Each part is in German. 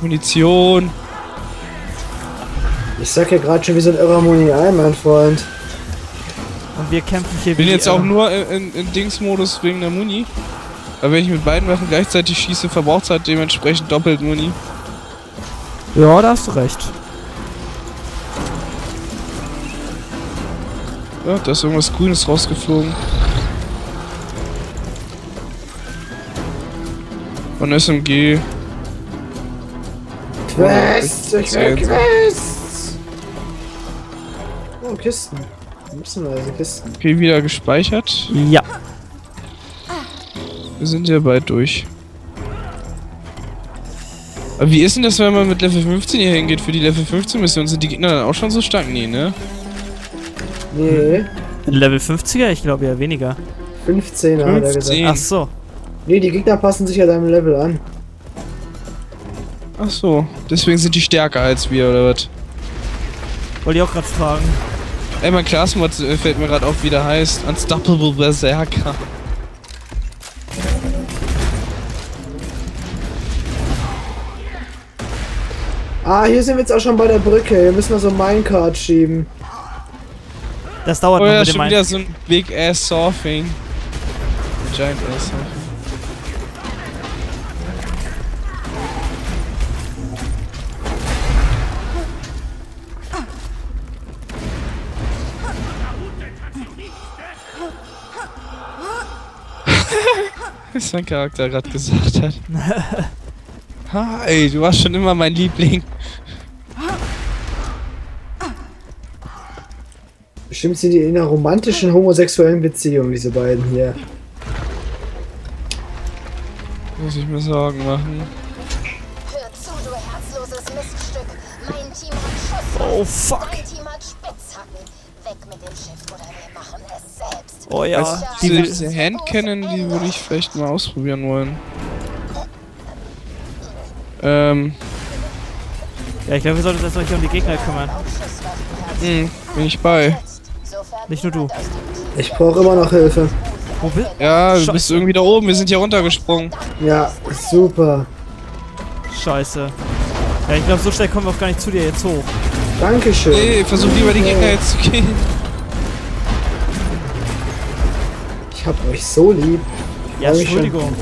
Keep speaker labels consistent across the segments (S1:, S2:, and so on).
S1: Munition.
S2: Ich sag ja gerade schon wie so ein irrer Monial, mein Freund.
S3: Und wir kämpfen hier
S1: Ich bin
S3: wie,
S1: jetzt auch nur in, in, in Dingsmodus wegen der Muni. Aber wenn ich mit beiden Waffen gleichzeitig schieße, verbraucht es halt dementsprechend doppelt Muni.
S3: Ja, da hast du recht.
S1: Ja, da ist irgendwas Grünes rausgeflogen. Von SMG.
S2: Quest! Ich will Quests! Oh, Kisten. Müssenweise Kisten.
S1: Okay, wieder gespeichert.
S3: Ja.
S1: Wir sind ja bald durch. Aber wie ist denn das, wenn man mit Level 15 hier hingeht für die Level 15 Mission? Sind die Gegner dann auch schon so stark? Nee, ne?
S2: Nee,
S3: Level 50er? Ich glaube ja weniger.
S2: 15 hat er gesagt.
S1: 15.
S3: Ach so.
S2: Nee, die Gegner passen sich ja deinem Level an.
S1: Ach so, deswegen sind die stärker als wir, oder was?
S3: Wollte ich auch gerade fragen.
S1: Ey, mein Klassenmod äh, fällt mir gerade auf, wie der heißt. Unstoppable Berserker.
S2: Ah, hier sind wir jetzt auch schon bei der Brücke. Hier müssen wir so Minecart schieben.
S3: Das dauert
S1: Oh
S3: noch
S1: ja,
S3: mit dem
S1: schon
S3: Ein
S1: wieder so ein Big Ass Surfing. Giant Ass Surfing. Was mein Charakter gerade gesagt hat. Hi, du warst schon immer mein Liebling.
S2: Bestimmt sind die in einer romantischen homosexuellen Beziehung, diese beiden hier.
S1: Muss ich mir Sorgen machen.
S4: Hör zu, du herzloses Miststück. Mein Team hat Schuss.
S3: Oh fuck.
S4: Mein Team hat Spitzhacken. Weg mit dem Schiff oder wir machen es selbst.
S3: Oh ja.
S1: Also,
S3: Die,
S1: diese, diese Handcannon, die würde ich vielleicht mal ausprobieren wollen. Ähm,
S3: ja, ich glaube, wir sollten uns erstmal hier um die Gegner kümmern.
S1: mh, hm, bin ich bei.
S3: Nicht nur du.
S2: Ich brauche immer noch Hilfe.
S3: Wo bist
S1: Ja, du bist irgendwie da oben, wir sind hier runtergesprungen.
S2: Ja, super.
S3: Scheiße. Ja, ich glaube, so schnell kommen wir auch gar nicht zu dir jetzt hoch.
S2: Dankeschön.
S1: Nee, versuch lieber die Gegner jetzt zu killen.
S2: Ich hab euch so lieb.
S3: Ja,
S2: Hab ich schon.
S3: Entschuldigung.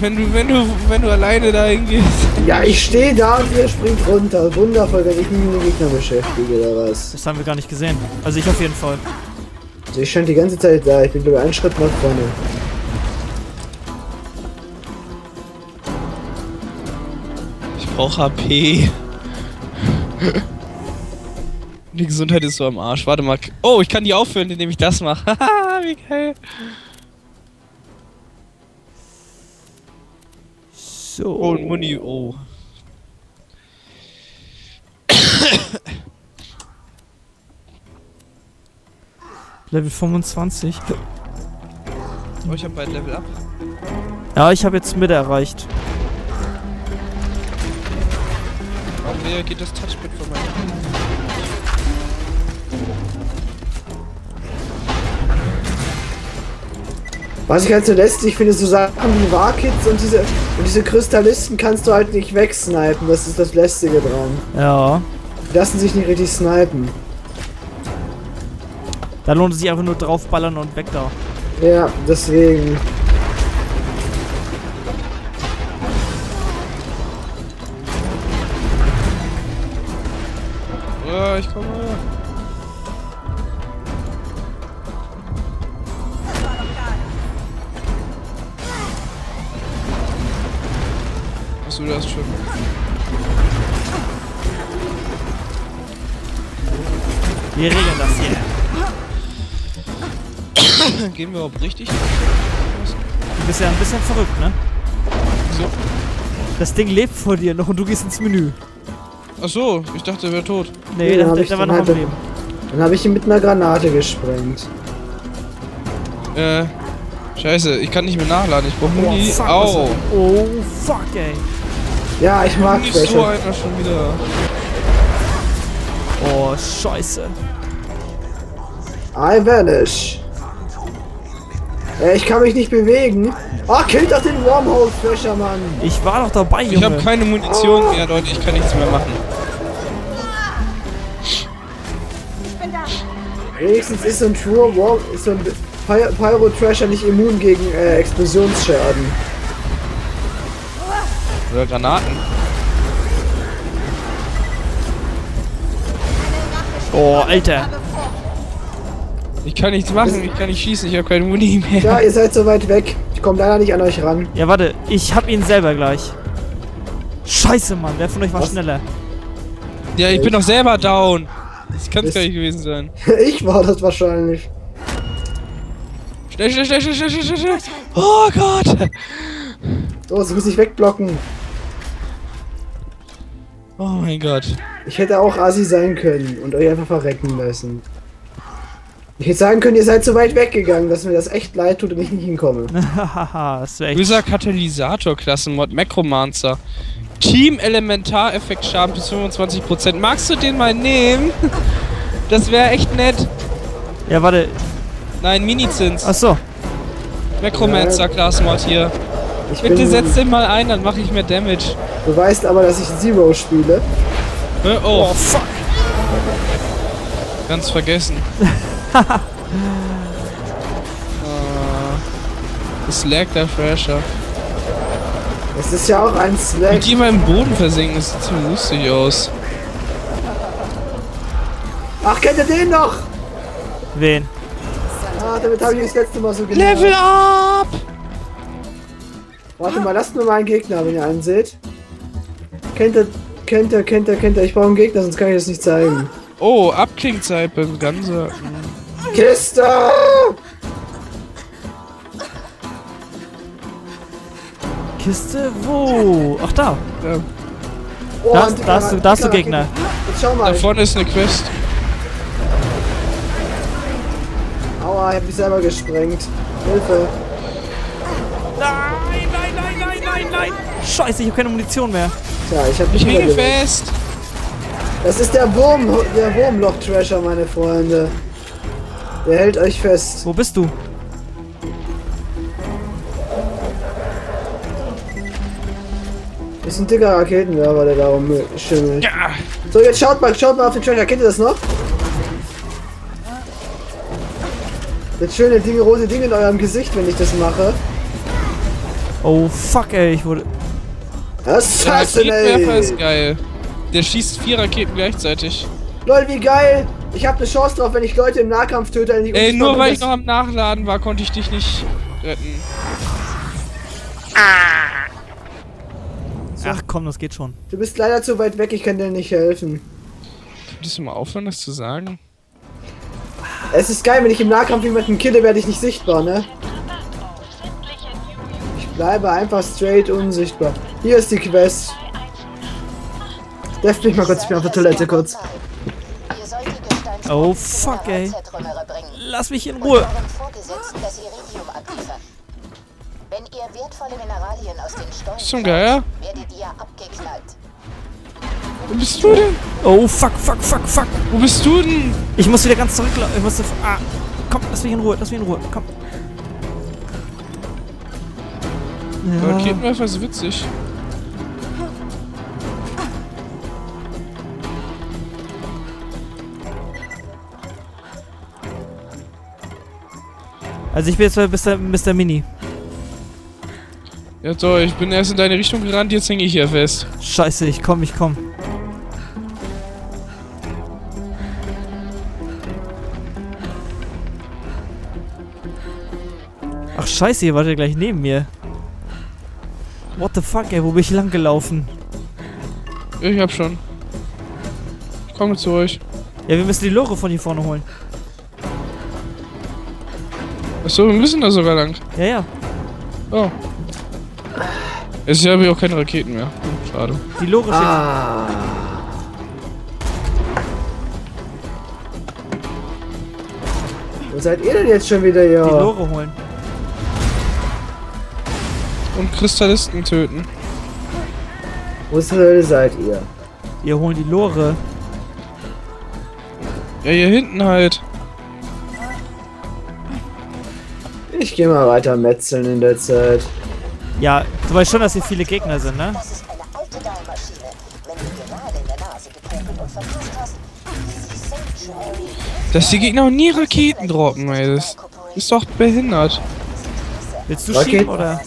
S1: Wenn du, wenn du, wenn du alleine dahin gehst.
S2: Ja, ich stehe da und ihr springt runter. Wundervoll, wenn ich mich mit den Gegnern beschäftige oder was.
S3: Das haben wir gar nicht gesehen. Also ich auf jeden Fall.
S2: Also ich stand die ganze Zeit da. Ich bin glaube ich einen Schritt nach vorne.
S1: Ich brauch HP. Die Gesundheit ist so am Arsch. Warte mal. Oh, ich kann die auffüllen, indem ich das mache. Wie geil.
S3: So.
S1: Oh, und Muni. Oh.
S3: Level 25.
S1: Oh, ich hab bald Level up.
S3: Ja, ich habe jetzt Mitte erreicht.
S1: Warum reagiert das Touchpad von meinem
S2: Was ich halt so lästig finde, so Sachen wie Warkits und diese, und diese Kristallisten kannst du halt nicht wegsnipen. Das ist das Lästige dran.
S3: Ja.
S2: Die lassen sich nicht richtig snipen.
S3: Da lohnt es sich einfach nur draufballern und weg da.
S2: Ja, deswegen.
S1: Achso, das schon.
S3: Wir regeln das hier.
S1: Gehen wir überhaupt richtig?
S3: Du bist ja ein bisschen verrückt, ne?
S1: So.
S3: Das Ding lebt vor dir noch und du gehst ins Menü.
S1: Achso, ich dachte, er wäre tot.
S3: Nee,
S2: Nee,
S3: der,
S2: ich
S3: der war
S2: dann
S3: noch am
S2: halt-
S3: Leben.
S2: Dann habe ich ihn mit einer Granate gesprengt.
S1: Äh, scheiße, ich kann nicht mehr nachladen. Ich brauche
S3: Oh,
S1: Muni.
S3: fuck,
S1: Au.
S3: Oh, fuck, ey.
S2: Ja, ich mag
S1: Nicht so einer schon wieder.
S3: Oh, scheiße.
S2: I vanish. Äh, ich kann mich nicht bewegen. Ah, killt doch den Wormhole Fresher, Mann.
S3: Ich war doch dabei,
S1: Ich
S3: Junge.
S1: habe keine Munition mehr, Leute. Ich kann nichts mehr machen.
S2: Wenigstens ist so ein True Worm, ist so ein Py Pyro Trasher nicht immun gegen äh, Explosionsschaden.
S1: Oder Granaten.
S3: Oh, Alter.
S1: Ich kann nichts machen, ich kann nicht schießen, ich habe keine Muni mehr.
S2: Ja, ihr seid so weit weg. Ich komme leider nicht an euch ran.
S3: Ja, warte. Ich hab ihn selber gleich. Scheiße, Mann. Wer von euch war
S2: Was?
S3: schneller?
S1: Ja, ich bin doch selber down. Das kann es gar nicht gewesen sein.
S2: ich war das wahrscheinlich.
S1: Schnell, schnell, schnell, schnell, schnell, schnell, schnell. Oh Gott.
S2: So, das muss ich wegblocken.
S1: Oh mein Gott.
S2: Ich hätte auch Asi sein können und euch einfach verrecken lassen. Ich hätte sagen können, ihr seid so weit weggegangen, dass mir das echt leid tut und ich nicht hinkomme.
S3: Haha, das wäre echt.
S1: Böser Katalysator-Klassenmod, Necromancer. Team Elementareffekt Schaden bis 25%. Magst du den mal nehmen? Das wäre echt nett.
S3: Ja, warte.
S1: Nein, Minizins.
S3: Achso.
S1: Necromancer-Klassenmod hier.
S2: Ich
S1: Bitte setz den mal ein, dann mache ich mehr Damage.
S2: Du weißt aber, dass ich Zero spiele.
S1: Hä? Oh,
S3: fuck.
S1: ganz vergessen. Ah, Das lag der Thrasher.
S2: Es ist ja auch ein Slack.
S1: Mit die mal im Boden versinken, das sieht ziemlich lustig aus.
S2: Ach, kennt ihr den noch?
S3: Wen?
S2: Ah, damit habe ich das letzte Mal so gemacht.
S1: Level up!
S2: Warte mal, lasst mir mal einen Gegner, wenn ihr einen seht. Kennt ihr, kennt ihr, kennt ihr, kennt ihr. Ich brauche einen Gegner, sonst kann ich das nicht zeigen.
S1: Oh, Abklingzeit beim Ganze.
S2: Kiste!
S3: Kiste? Wo? Ach, da.
S1: Ja.
S2: Oh,
S3: Da hast- da hast du- da hast du Gegner.
S2: Jetzt schau mal.
S1: Da vorne ist eine Quest.
S2: Aua, ich hab mich selber gesprengt. Hilfe.
S3: Nein, nein, nein, nein, nein, nein. Scheiße, ich habe keine Munition mehr.
S2: Tja, ich hab
S1: hänge
S2: wiedergelebt.
S1: fest.
S2: Das ist der Wurm, der Wurmloch-Trasher, meine Freunde. Der hält euch fest.
S3: Wo bist du?
S2: Ist ein dicker Raketenwerfer, der da rumschimmelt.
S1: Ja.
S2: So, jetzt schaut mal, schaut mal auf den Trailer. Kennt ihr das noch? Das schöne Ding, rote Ding in eurem Gesicht, wenn ich das mache.
S3: Oh, fuck, ey. Ich wurde...
S1: Der Raketenwerfer ist geil. Der schießt vier Raketen gleichzeitig.
S2: Lol, wie geil! Ich habe eine Chance drauf, wenn ich Leute im Nahkampf töte. ich
S1: Ey, nur weil ich noch am Nachladen war, konnte ich dich nicht retten.
S3: Ach komm, das geht schon.
S2: Du bist leider zu weit weg, ich kann dir nicht helfen.
S1: Könntest du mal aufhören, das zu sagen?
S2: Es ist geil, wenn ich im Nahkampf jemanden kille, werde ich nicht sichtbar, ne? Bleibe einfach straight unsichtbar. Hier ist die Quest. Deft mich mal kurz, ich bin auf der Toilette kurz.
S4: Ihr sollt die Gesteins-
S3: Oh, fuck, ey. Lass mich in Ruhe.
S4: Wenn ihr wertvolle Mineralien aus den Stollen
S1: Zum Geier.
S4: werdet ihr abgeknallt.
S1: Wo bist du denn?
S3: Oh, fuck, fuck, fuck, fuck.
S1: Wo bist du denn?
S3: Ich muss wieder ganz zurücklaufen. Ich musste... Ah. Komm, lass mich in Ruhe, lass mich in Ruhe. Komm. Ja.
S1: Raketenwerfer ist witzig.
S3: Also ich bin jetzt bei Mr. Mr. Mini.
S1: Ja toll, ich bin erst in deine Richtung gerannt, jetzt hänge ich hier fest.
S3: Scheiße, ich komm, ich komm. Ach scheiße, ihr wart ja gleich neben mir. What the fuck, ey, wo bin ich lang gelaufen?
S1: Ich hab schon. Ich komme zu euch.
S3: Ja, wir müssen die Lore von hier vorne holen.
S1: Achso, wir müssen da sogar lang.
S3: Ja, ja.
S1: Oh. Jetzt habe ich auch keine Raketen mehr. Schade.
S3: Die Lore steht.
S2: Ah. Wo seid ihr denn jetzt schon wieder, ja?
S3: Die Lore holen.
S1: Und Kristallisten töten.
S2: Wo zur Hölle seid ihr?
S3: Wir holen die Lore.
S1: Ja, hier hinten halt.
S2: Ich gehe mal weiter metzeln in der Zeit.
S3: Ja, du weißt schon, dass hier viele Gegner sind, ne?
S4: Das ist eine alte Dahlmaschine. Wenn du gerade in der Nase gepopelt und verpasst hast, wie sie Sanctuary
S1: Dass die Gegner auch nie Raketen droppen, ey. Das ist doch behindert.
S3: Willst du
S2: Okay.
S3: schieben oder?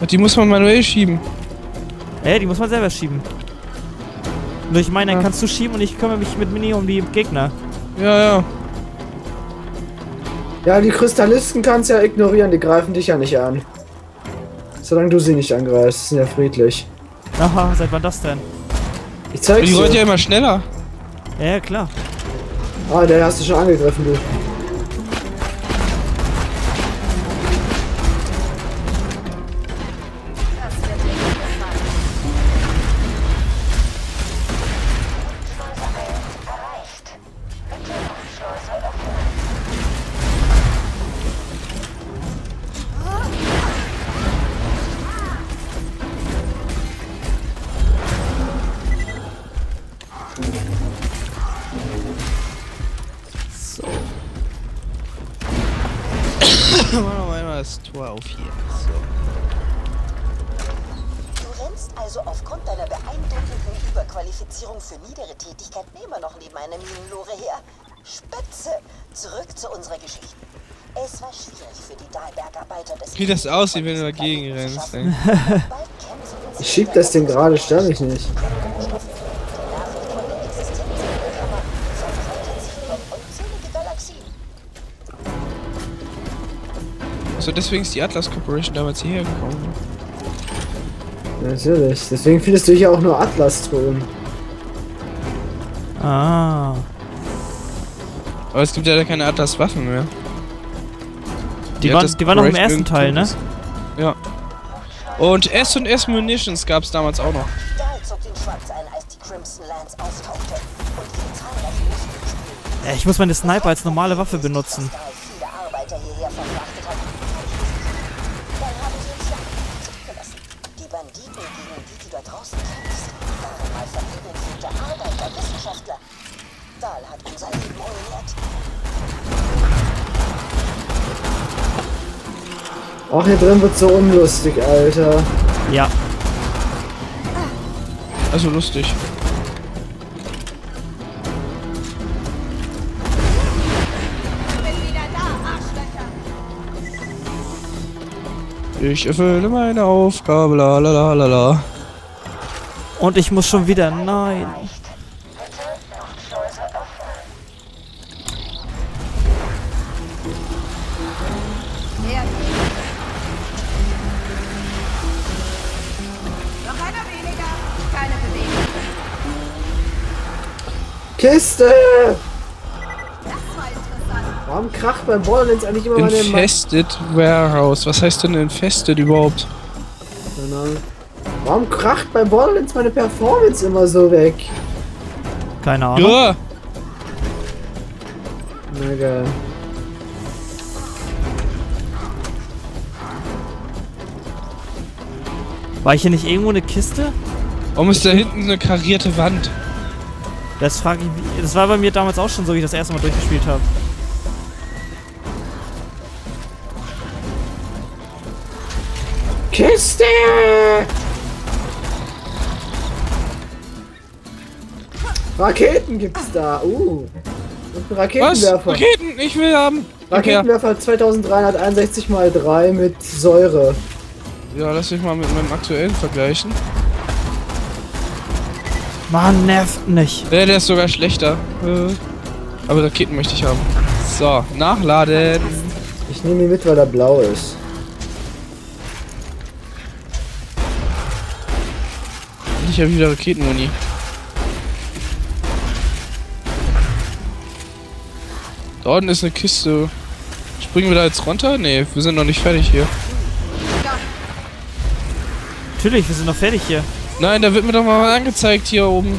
S1: Und die muss man manuell schieben.
S3: Ey, die muss man selber schieben. Nur ich meine, dann
S1: Ja.
S3: kannst du schieben und ich kümmere mich mit Mini um die Gegner.
S1: Ja, ja.
S2: Ja, die Kristallisten kannst ja ignorieren, die greifen dich ja nicht an. Solange du sie nicht angreifst, sind ja friedlich.
S3: Aha, seit wann das denn?
S2: Ich zeig's
S1: Die rollt ja
S2: dir.
S1: immer schneller.
S3: Ja, ja, klar.
S2: Ah, der hast du schon angegriffen, du.
S1: Ist 12 hier. So.
S4: Du rennst also aufgrund deiner beeindruckenden Überqualifizierung für niedere Tätigkeiten immer noch neben einer Minenlore her. Spitze! Zurück zu unserer Geschichte. Es war schwierig für die Dahlbergarbeiter des
S1: Wie das aussieht, wenn du dagegen rennst, ey.
S2: Ich schieb das Ding gerade, stör mich nicht.
S1: So, deswegen ist die Atlas Corporation damals hierher gekommen.
S2: Natürlich. Deswegen findest du hier auch nur Atlas-Thron.
S3: Ah.
S1: Aber es gibt ja keine Atlas-Waffen mehr.
S3: Die, waren,
S1: Atlas
S3: die waren noch im ersten Teil, ne?
S1: Ja. Und S&S Munitions gab es damals auch noch.
S4: Die
S3: ich muss meine Sniper als normale Waffe benutzen.
S4: Dahl hat unser Leben ruiniert.
S2: Auch hier drin wird so unlustig, Alter.
S3: Ja.
S1: Also lustig. Ich erfülle meine Aufgabe, la la la la la.
S3: Und ich muss schon wieder. Nein.
S2: Kiste! Warum kracht beim Borderlands eigentlich immer meine Ma
S1: Infested Warehouse. Was heißt denn Infested überhaupt?
S2: Keine Ahnung. Warum kracht bei Borderlands meine Performance immer so weg?
S3: Keine Ahnung.
S1: Ja!
S2: Na geil.
S3: War hier nicht irgendwo eine Kiste?
S1: Warum ist da hinten eine karierte Wand?
S3: Das frage ich. Das war bei mir damals auch schon so, wie ich das erste Mal durchgespielt habe.
S2: Kiste! Raketen gibt's da. Uh. Und ein
S1: Was?
S2: Raketenwerfer.
S1: Raketen! Ich will haben!
S2: Raketenwerfer 2361 mal 3 mit Säure.
S1: Ja, lass mich mal mit meinem aktuellen vergleichen.
S3: Mann, nervt nicht.
S1: Ja, der ist sogar schlechter. Äh, Aber Raketen möchte ich haben. So, nachladen.
S2: Ich nehme ihn mit, weil er blau ist.
S1: Ich habe wieder Raketenmuni. Da unten ist eine Kiste. Springen wir da jetzt runter? Nee, wir sind noch nicht fertig hier.
S3: Natürlich, wir sind noch fertig hier.
S1: Nein, da wird mir doch mal angezeigt hier oben.